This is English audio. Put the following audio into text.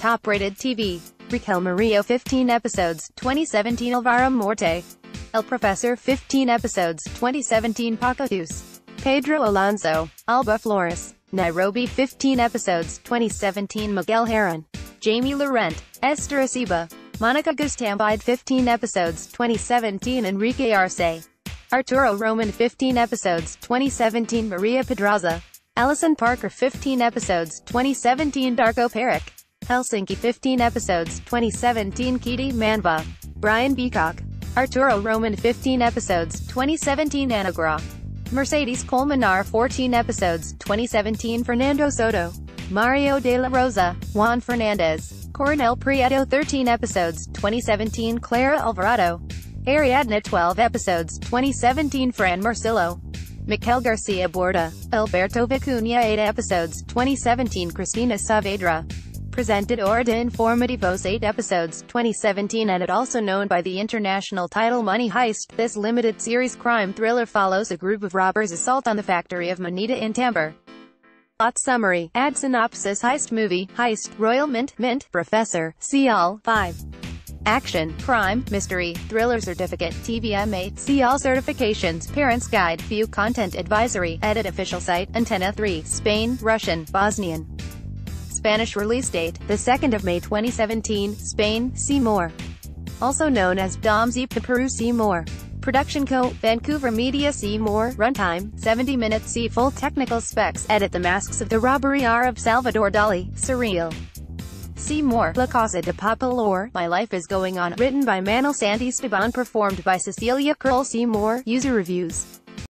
top-rated TV. Raquel Murillo 15 episodes, 2017 Alvaro Morte. El Professor 15 episodes, 2017 Paco. Pedro Alonso, Alba Flores. Nairobi 15 episodes, 2017 Miguel Herrán. Jaime Lorente, Esther Acebo. Monica Gaztambide 15 episodes, 2017 Enrique Arce. Arturo Roman 15 episodes, 2017 Maria Pedraza. Alison Parker 15 episodes, 2017 Darko Peric. Helsinki 15 episodes, 2017 Kiti Mánver. Brian Beacock. Arturo Roman 15 episodes, 2017 Anna Gras. Mercedes Colmenar 14 episodes, 2017 Fernando Soto. Mario de la Rosa, Juan Fernandez. Coronel Prieto 13 episodes, 2017 Clara Alvarado. Ariadna 12 episodes, 2017 Fran Morcillo. Mikel Garcia Borda. Alberto Vicuña 8 episodes, 2017 Cristina Saavedra presented or de Informativos 8 episodes, 2017 and it also known by the international title Money Heist. This limited series crime thriller follows a group of robbers assault on the factory of Moneda in Timbre. Plot summary, ad synopsis. Heist movie, Heist, Royal Mint, Mint, Professor, see all, 5. Action, crime, mystery, thriller certificate, TVMA, see all certifications, parents guide, view content advisory, edit official site, Antena 3, Spain, Russian, Bosnian. Spanish release date, the 2nd of May 2017, Spain, see more. Also known as Dom Z Peru see more. Production Co. Vancouver Media see more. Runtime, 70 minutes see full technical specs. Edit the masks of the robbery are of Salvador Dali. Surreal. See more. La Casa de Papel My Life is Going On. Written by Manuel Santisteban. Performed by Cecilia Krull. See more. User reviews.